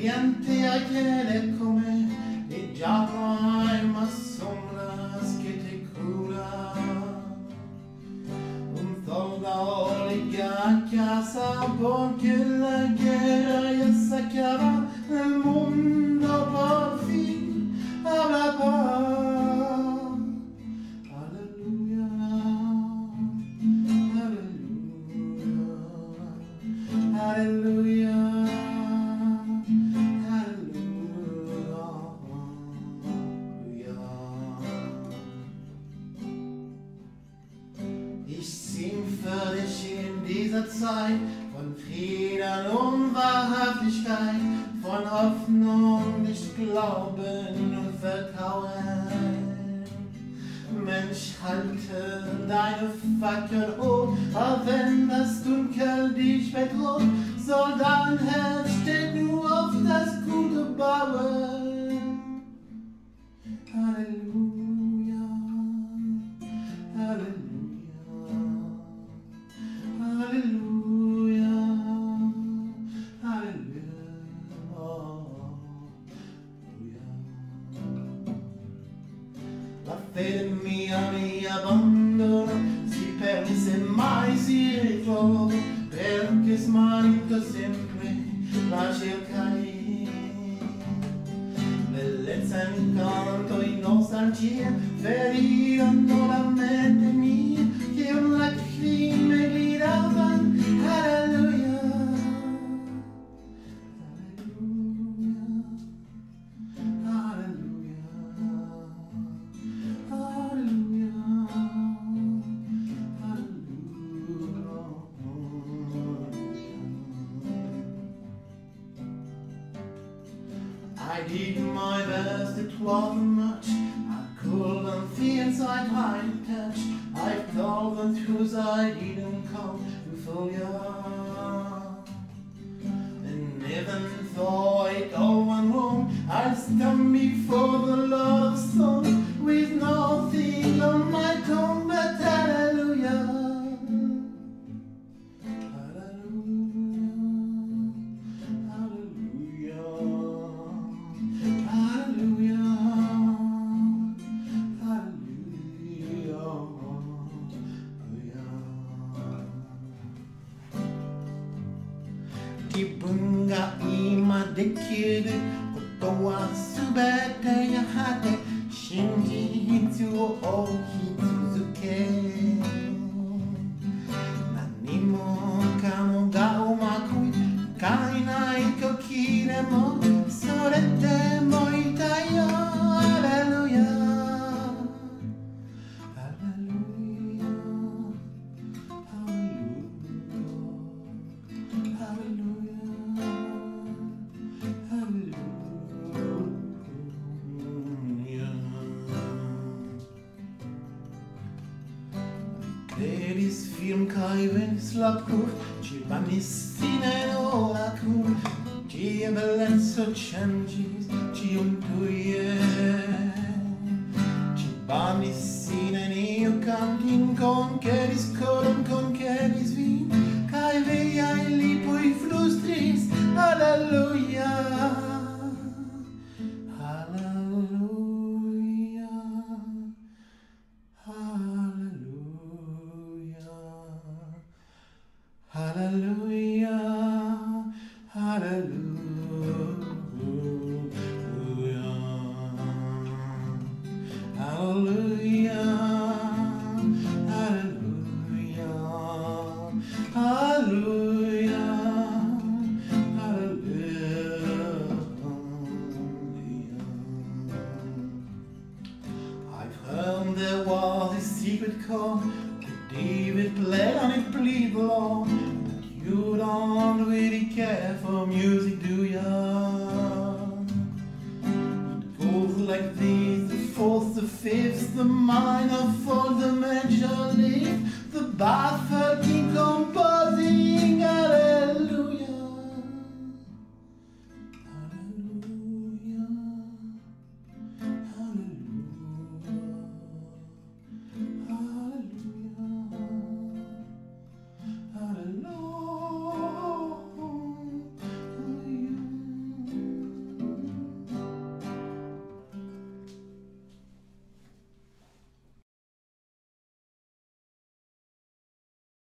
pendiente a quiere comer y ya no hay más sombras que te cura. Un soldado llega a casa porque la guerra ya se acaba, el mundo por fin habla paz. Aleluya, dieser Zeit von Frieden und Wahrhaftigkeit, von Hoffnung, nicht Glauben und Vertrauen. Mensch, halte deine Fackel hoch, auch wenn das Dunkel dich bedroht, soll dein Herz stets nur auf das Gute bauen. quel che smarrito sempre la cercai bellezza in canto in nostalgia ferirando la mente did my best, it wasn't much. I couldn't feel inside my touch. I told the truth, I didn't come to fool you. できることはすべてやはて真実を追い firm kai venis la prur Ci bamistine no la crur Ci bellezzo changes Ci un tuie. Ci bamistine nio cantin Conqueris coron conqueris vin Kai veiai lipoi frustris Alleluia. Secret chord that David played on it played long. But you don't really care for music, fourth, the the minor, fourth, the major, lift, the bass,